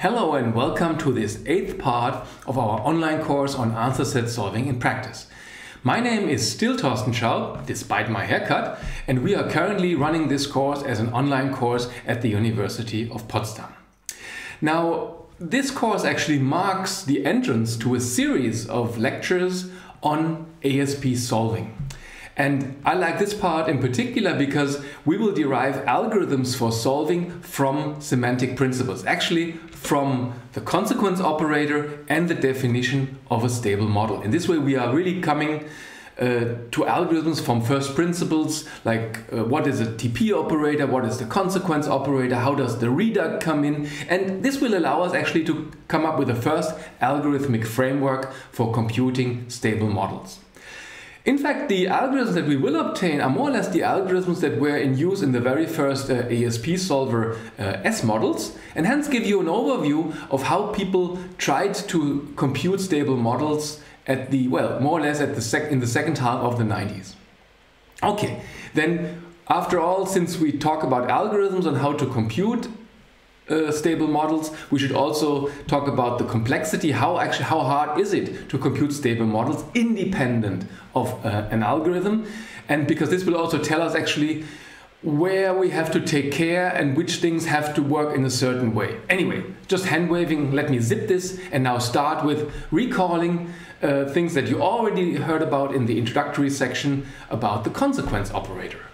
Hello and welcome to this eighth part of our online course on answer set solving in practice. My name is still Thorsten Schaub, despite my haircut, and we are currently running this course as an online course at the University of Potsdam. Now, this course actually marks the entrance to a series of lectures on ASP solving. And I like this part in particular because we will derive algorithms for solving from semantic principles, actually from the consequence operator and the definition of a stable model. In this way, we are really coming uh, to algorithms from first principles, like uh, what is a TP operator, what is the consequence operator, how does the reduct come in, and this will allow us actually to come up with the first algorithmic framework for computing stable models. In fact, the algorithms that we will obtain are more or less the algorithms that were in use in the very first uh, ASP solver uh, smodels, and hence give you an overview of how people tried to compute stable models at the, well, more or less at the sec in the second half of the 90s. Okay, then after all, since we talk about algorithms and how to compute uh, stable models, we should also talk about the complexity. How actually, how hard is it to compute stable models independent of uh, an algorithm? And because this will also tell us actually where we have to take care and which things have to work in a certain way. Anyway, just hand waving, let me zip this and now start with recalling uh, things that you already heard about in the introductory section about the consequence operator.